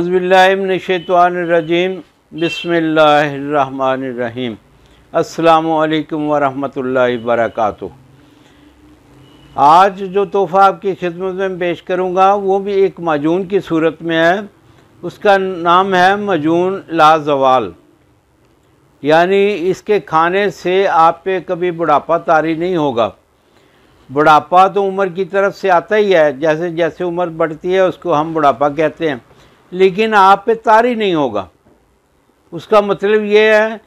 अज़बिल्लाशैतवानरजीम बसमीम असलकम वरहमतुल्लाहि वबरकातुहू। आज जो तोहफ़ा आपकी खिदमत में पेश करूँगा, वो भी एक मजून की सूरत में है। उसका नाम है मजून लाजवाल। यानी इसके खाने से आप पे कभी बुढ़ापा तारी नहीं होगा। बुढ़ापा तो उम्र की तरफ़ से आता ही है। जैसे जैसे उम्र बढ़ती है, उसको हम बुढ़ापा कहते हैं। लेकिन आप पे तारी नहीं होगा। उसका मतलब ये है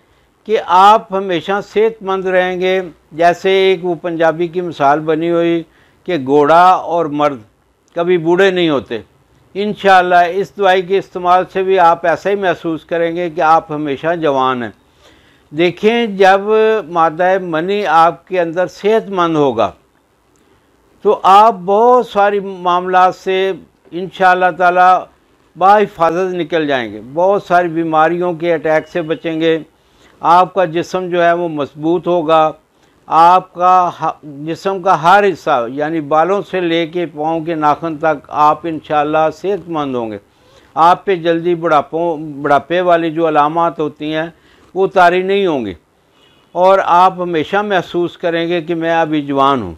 कि आप हमेशा सेहतमंद रहेंगे। जैसे एक वो पंजाबी की मिसाल बनी हुई कि घोड़ा और मर्द कभी बूढ़े नहीं होते। इन इस दवाई के इस्तेमाल से भी आप ऐसा ही महसूस करेंगे कि आप हमेशा जवान हैं। देखें, जब मादा मनी आपके अंदर सेहतमंद होगा तो आप बहुत सारी मामला से इन ताला बाहिफाजत निकल जाएँगे। बहुत सारी बीमारियों के अटैक से बचेंगे। आपका जिसम जो है वो मज़बूत होगा। आपका जिसम का हर हिस्सा, यानी बालों से लेके पाँव के नाखन तक आप इन सेहतमंद होंगे। आप पे जल्दी बुढ़ापों, बुढ़ापे वाली जो अलामत होती हैं, वो तारी नहीं होंगी। और आप हमेशा महसूस करेंगे कि मैं अभी जवान हूँ।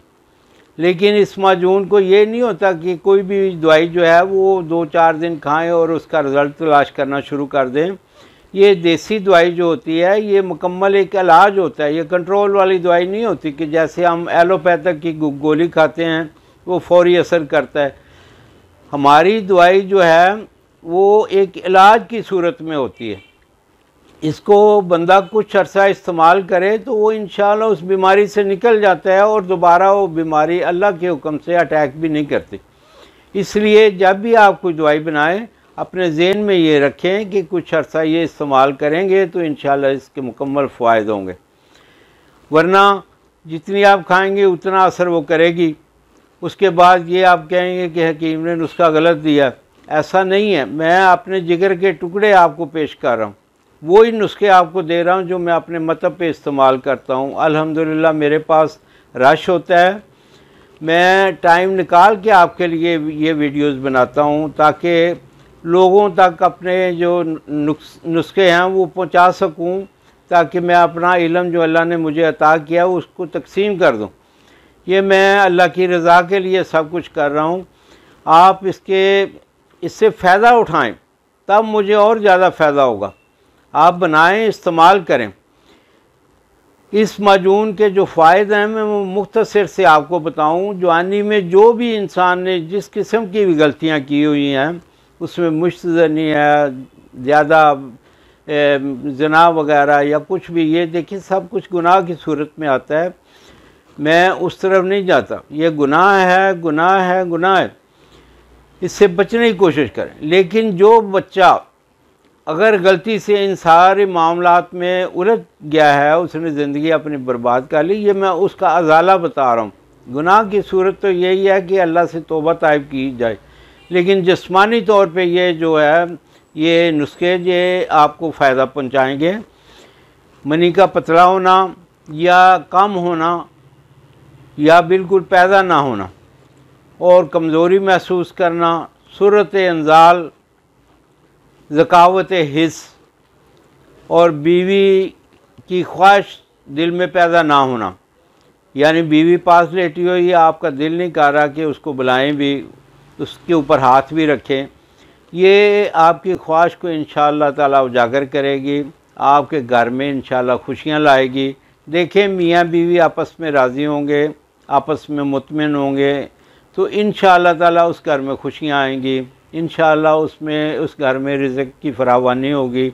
लेकिन इस माजून को ये नहीं होता कि कोई भी दवाई जो है वो दो चार दिन खाएँ और उसका रिज़ल्ट तलाश करना शुरू कर दें। ये देसी दवाई जो होती है, ये मुकम्मल एक इलाज होता है। ये कंट्रोल वाली दवाई नहीं होती कि जैसे हम एलोपैथिक की गोली खाते हैं, वो फौरी असर करता है। हमारी दवाई जो है, वो एक इलाज की सूरत में होती है। इसको बंदा कुछ अर्सा इस्तेमाल करे तो वो इन उस बीमारी से निकल जाता है और दोबारा वो बीमारी अल्लाह के हुक्म से अटैक भी नहीं करती। इसलिए जब भी आप कोई दवाई बनाएँ, अपने जेन में ये रखें कि कुछ अर्सा ये इस्तेमाल करेंगे तो इन इसके मुकम्मल फ़ायदे होंगे। वरना जितनी आप खाएँगे, उतना असर वो करेगी। उसके बाद ये आप कहेंगे कि हकीम ने नुस्खा गलत दिया। ऐसा नहीं है। मैं अपने जिगर के टुकड़े आपको पेश कर रहा हूँ। वही नुस्खे आपको दे रहा हूँ जो मैं अपने मतलब पे इस्तेमाल करता हूँ। अल्हम्दुलिल्लाह, मेरे पास रश होता है। मैं टाइम निकाल के आपके लिए ये वीडियोस बनाता हूँ ताकि लोगों तक अपने जो नुस्खे हैं वो पहुँचा सकूँ ताकि मैं अपना इलम जो अल्लाह ने मुझे अता किया उसको तकसीम कर दूँ। ये मैं अल्लाह की रज़ा के लिए सब कुछ कर रहा हूँ। आप इसके, इससे फ़ायदा उठाएँ, तब मुझे और ज़्यादा फ़ायदा होगा। आप बनाएँ, इस्तेमाल करें। इस माजून के जो फ़ायदे हैं, मैं वो मुख्तसर से आपको बताऊँ। जवानी में जो भी इंसान ने जिस किस्म की भी गलतियाँ की हुई हैं, उसमें मुश्तनी है, ज़्यादा जना वगैरह या कुछ भी, ये देखिए, सब कुछ गुनाह की सूरत में आता है। मैं उस तरफ़ नहीं जाता। ये गुनाह है गुनाह है गुनाह है। इससे बचने की कोशिश करें। लेकिन जो बच्चा अगर गलती से इन सारे मामला में उलझ गया है, उसने ज़िंदगी अपनी बर्बाद कर ली, ये मैं उसका अजाला बता रहा हूँ। गुनाह की सूरत तो यही है कि अल्लाह से तोबा तायब की जाए। लेकिन जिसमानी तौर पे ये जो है, ये नुस्खे ये आपको फ़ायदा पहुँचाएँगे। मनी का पतला होना या कम होना या बिल्कुल पैदा ना होना और कमज़ोरी महसूस करना सूरत अंजाल ज़कावत हिस्स और बीवी की ख्वाहिश दिल में पैदा ना होना। यानी बीवी पास लेटी हुई आपका दिल नहीं कर रहा कि उसको बुलाएँ भी, उसके ऊपर हाथ भी रखें। ये आपकी ख्वाहिश को इन ताला उजागर करेगी, आपके घर में इन खुशियाँ लाएगी। देखें, मियाँ बीवी आपस में राज़ी होंगे, आपस में मुतमिन होंगे तो इन ताला उस घर में खुशियाँ आएँगी। इन उसमें, उस घर में रिजक की फरावानी होगी।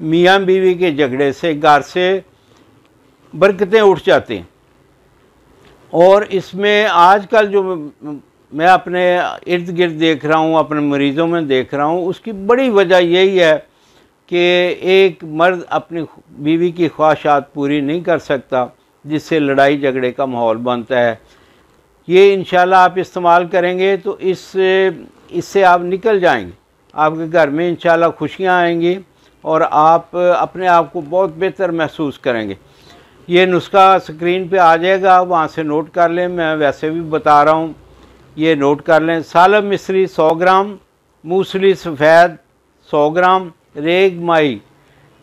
मियाँ बीवी के झगड़े से, घर से बरकतें उठ जाती और इसमें आजकल जो मैं अपने इर्द गिर्द देख रहा हूँ, अपने मरीज़ों में देख रहा हूँ, उसकी बड़ी वजह यही है कि एक मर्द अपनी बीवी की ख्वाहिशात पूरी नहीं कर सकता, जिससे लड़ाई झगड़े का माहौल बनता है। ये इन आप इस्तेमाल करेंगे तो इस इससे आप निकल जाएँगे। आपके घर में इंशाल्लाह खुशियाँ आएँगी और आप अपने आप को बहुत बेहतर महसूस करेंगे। ये नुस्खा स्क्रीन पे आ जाएगा वहाँ से नोट कर लें। मैं वैसे भी बता रहा हूँ ये नोट कर लें। सालब मिश्री 100 ग्राम मूसली सफ़ेद सौ ग्राम रेग माई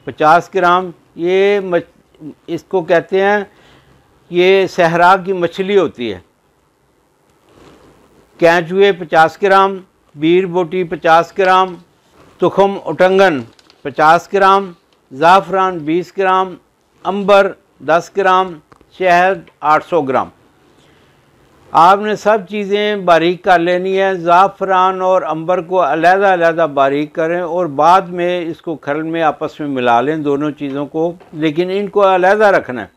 पचास ग्राम। ये मच, इसको कहते हैं ये सहरा की मछली होती है। कैचुए पचास ग्राम बीर बोटी पचास ग्राम, तुखम उटंगन पचास ग्राम, ज़ाफ़रान बीस ग्राम, अंबर दस ग्राम, शहद आठ सौ ग्राम। आपने सब चीज़ें बारीक कर लेनी है। ज़ाफ़रान और अंबर को अलहदा अलहदा बारीक करें और बाद में इसको खरल में आपस में मिला लें दोनों चीज़ों को। लेकिन इनको अलहदा रखना है।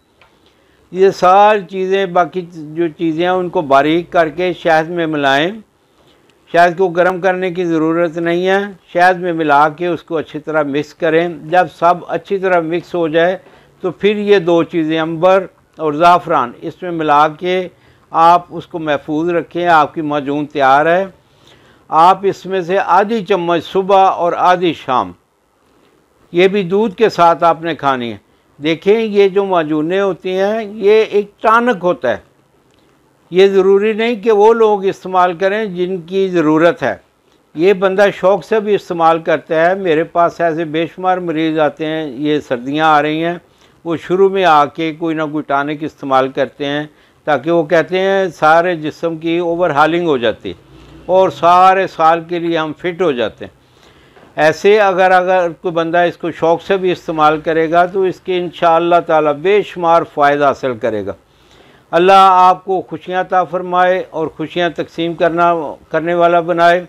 ये सारी चीज़ें, बाकी जो चीज़ें हैं, उनको बारीक करके शहद में मिलाएँ। शहद को गर्म करने की ज़रूरत नहीं है। शहद में मिला के उसको अच्छी तरह मिक्स करें। जब सब अच्छी तरह मिक्स हो जाए तो फिर ये दो चीज़ें, अंबर और ज़ाफ़रान, इसमें मिला के आप उसको महफूज रखें। आपकी माजून तैयार है। आप इसमें से आधी चम्मच सुबह और आधी शाम, ये भी दूध के साथ आपने खानी है। देखें, ये जो माजूनें होती हैं, ये एक टानक होता है। ये ज़रूरी नहीं कि वो लोग इस्तेमाल करें जिनकी ज़रूरत है। ये बंदा शौक़ से भी इस्तेमाल करता है। मेरे पास ऐसे बेशुमार मरीज़ आते हैं, ये सर्दियाँ आ रही हैं, वो शुरू में आके कोई ना कोई टानिक इस्तेमाल करते हैं ताकि वो कहते हैं सारे जिसम की ओवर हालिंग हो जाती और सारे साल के लिए हम फिट हो जाते हैं। ऐसे अगर अगर कोई बंदा इसको शौक़ से भी इस्तेमाल करेगा तो इसके इन ताला बेशुमार फ़ायदा हासिल करेगा। अल्लाह आपको खुशियाँ ता फरमाए और खुशियाँ तकसीम करना करने वाला बनाए।